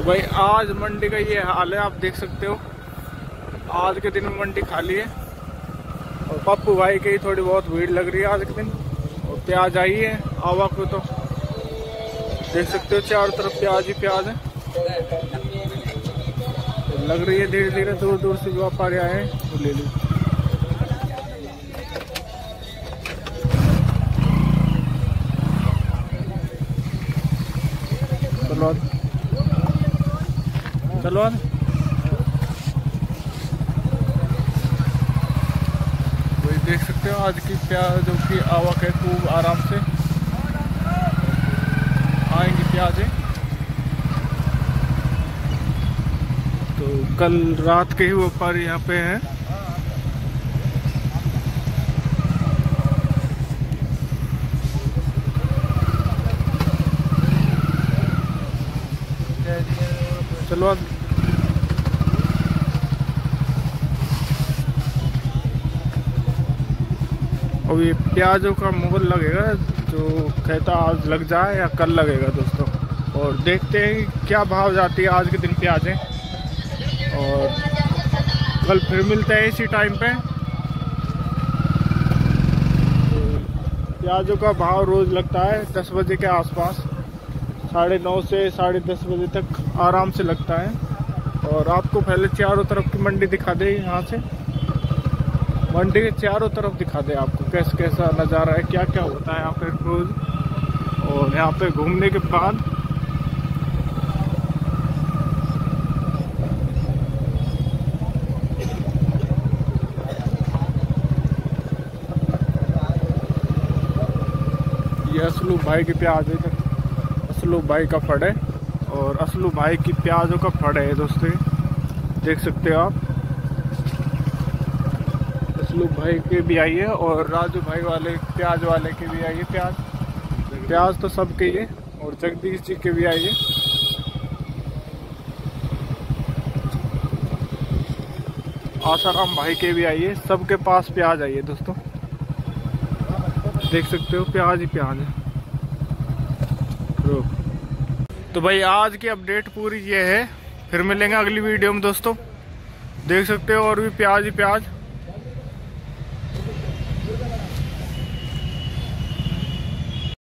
तो भाई, आज मंडी का ये हाल है, आप देख सकते हो। आज के दिन मंडी खाली है। और पप्पू भाई की थोड़ी बहुत भीड़ लग रही है आज के दिन। और प्याज आई है आवा को तो। देख सकते हो, चारों तरफ़ प्याज ही प्याज है। तो लग रही है धीरे धीरे दूर दूर से जो व्यापारी आए हैं, वो ले ली। चलो चलो वही देख सकते हो आज की क्या जो कि आवक है खूब आराम से। आएँगी प्याजें। तो कल रात के ही व्यापारी यहाँ पे हैं। आज अब ये प्याजों का मोहर लगेगा, जो कहता आज लग जाए या कल लगेगा दोस्तों। और देखते हैं क्या भाव जाती है आज के दिन प्याजें। और कल फिर मिलते हैं इसी टाइम पे। प्याजों का भाव रोज़ लगता है दस बजे के आसपास। साढ़े नौ से साढ़े दस बजे तक आराम से लगता है। और आपको पहले चारों तरफ़ की मंडी दिखा दे यहाँ से। मंडी के चारों तरफ़ दिखा दे आपको, कैसा कैसा नज़ारा है क्या क्या होता है यहाँ पे रोज। और यहाँ पे घूमने के बाद ये भाई के प्याज है असलू भाई का फड़ है और असलू भाई की प्याजों का फड़ है दोस्तों। देख सकते हो आप। असलू भाई के भी आई है और राजू भाई वाले, प्याज वाले के भी आई है प्याज। प्याज तो सबके ही है और जगदीश जी के भी आई है। आसाराम भाई के भी है। सबके पास प्याज आई है दोस्तों। देख सकते हो, प्याज ही प्याज है। तो भाई, आज की अपडेट पूरी ये है। फिर मिलेंगे अगली वीडियो में, दोस्तों। देख सकते हो और भी प्याज ही प्याज।